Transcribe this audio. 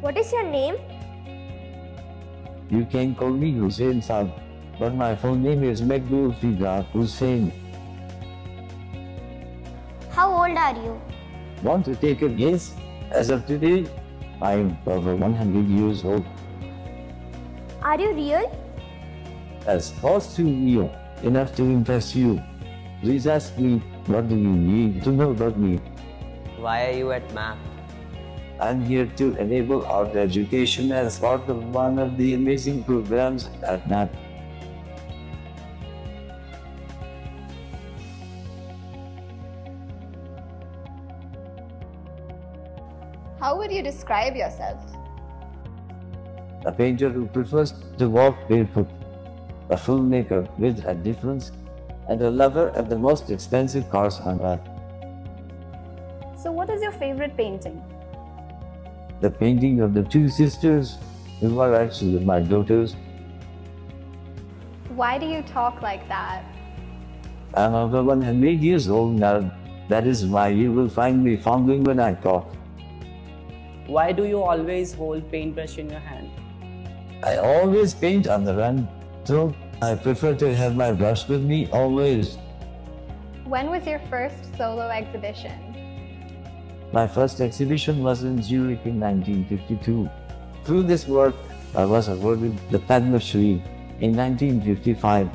What is your name? You can call me Husain Saab, but my full name is Maqbool Fida Husain. How old are you? Want to take a guess? As of today, I am over 100 years old. Are you real? As close to you, enough to impress you. Please ask me, what do you need to know about me? Why are you at MAP? I'm here to enable art education as part of one of the amazing programs at MAP. How would you describe yourself? A painter who prefers to walk barefoot, a filmmaker with a difference, and a lover of the most expensive cars on earth. So, what is your favorite painting? The painting of the two sisters, who are actually my daughters, Why do you talk like that? I'm over 100 years old now. That is why you will find me fumbling when I talk. Why do you always hold paintbrush in your hand? I always paint on the run, so I prefer to have my brush with me always. When was your first solo exhibition? My first exhibition was in Zurich in 1952. Through this work, I was awarded the Padma Shri in 1955